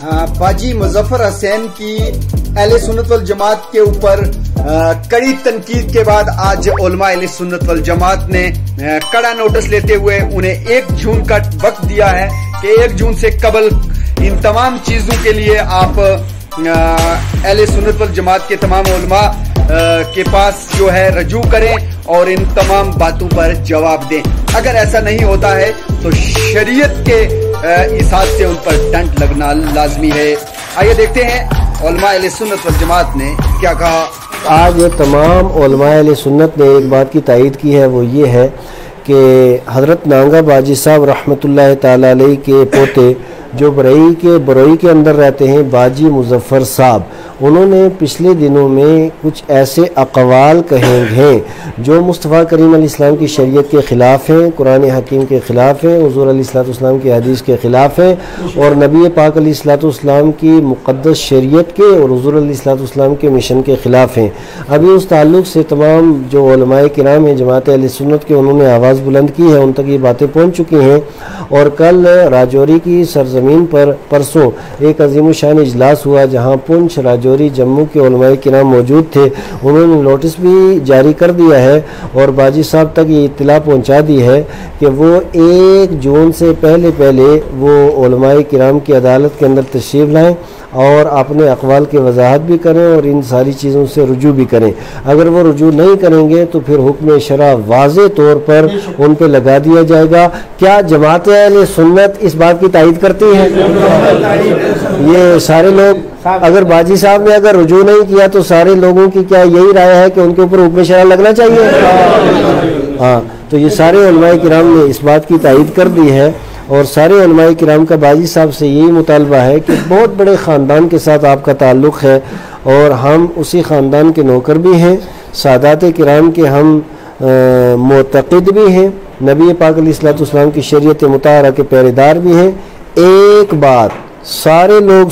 बाजी मुजफ्फर हसैन की अहल सुन्नत वल जमात के ऊपर कड़ी तनकीद के बाद आज अहल सुन्नत वल जमात ने कड़ा नोटिस लेते हुए उन्हें एक जून का वक्त दिया है कि एक जून से कबल इन तमाम चीज़ों के लिए आप अहल सुन्नत वल जमात के तमाम ओलमा के पास जो है रजू करें और इन तमाम बातों पर जवाब दें। अगर ऐसा नहीं होता है तो शरीयत के इसाद से उन पर डंट लगना लाजमी है। आइए देखते हैं सुन्नत वल जमात ने क्या कहा। आज ये तमाम सुन्नत ने एक बात की तायद की है, वो ये है कि हज़रत नांगा बाजी साहब रहमत ताली के पोते, जो बरई के बरई के अंदर रहते हैं, बाजी मुजफ्फर साहब उन्होंने पिछले दिनों में कुछ ऐसे अकवाल कहे हैं जो मुस्तफ़ा करीम इस्लाम की शरीयत के ख़िलाफ़ हैं, कुरान हकीम के ख़िलाफ़ हैं, हजूर अलैहिस्सलाम की हदीस के ख़िलाफ़ हैं और नबी पाक अलैहिस्सलाम की मुक़दस शरीयत के और हजूर अलैहिस्सलाम के मिशन के ख़िलाफ़ हैं। अभी उस ताल्लुक़ से तमाम जो कराम हैं, जमात सुन्नत के, उन्होंने आवाज़ बुलंद की है, उन तक ये बातें पहुँच चुकी हैं। और कल राजौरी की सरजमीन पर, परसों एक अजीम शान इजलास हुआ, जहाँ पुंछ राजौरी राजौरी जम्मू के कराम मौजूद थे। उन्होंने नोटिस भी जारी कर दिया है और बाजी साहब तक ये इतला पहुँचा दी है कि वो एक जून से पहले पहले वो कराम की अदालत के अंदर तशरीफ़ लाएँ और अपने अकवाल की वजाहत भी करें और इन सारी चीज़ों से रुजू भी करें। अगर वो रुजू नहीं करेंगे तो फिर हुक्म शरा वाज तौर पर उन पर लगा दिया जाएगा। क्या जमात सुन्नत इस बात की तायद करती है? ये सारे लोग अगर बाजी साहब ने अगर रुजू नहीं किया तो सारे लोगों की क्या यही राय है कि उनके ऊपर हुक्म शरा लगना चाहिए? हाँ तो ये सारे अनुमाय कराम ने इस बात की तायद कर दी है और सारे अनुमाय कराम का बाजी साहब से यही मुतालबा है कि बहुत बड़े ख़ानदान के साथ आपका ताल्लुक़ है और हम उसी ख़ानदान के नौकर भी हैं, सादात कराम के हम मतद भी हैं, नबी पाक की शरीत मुतारा के पहरेदार भी हैं। एक बात, सारे लोग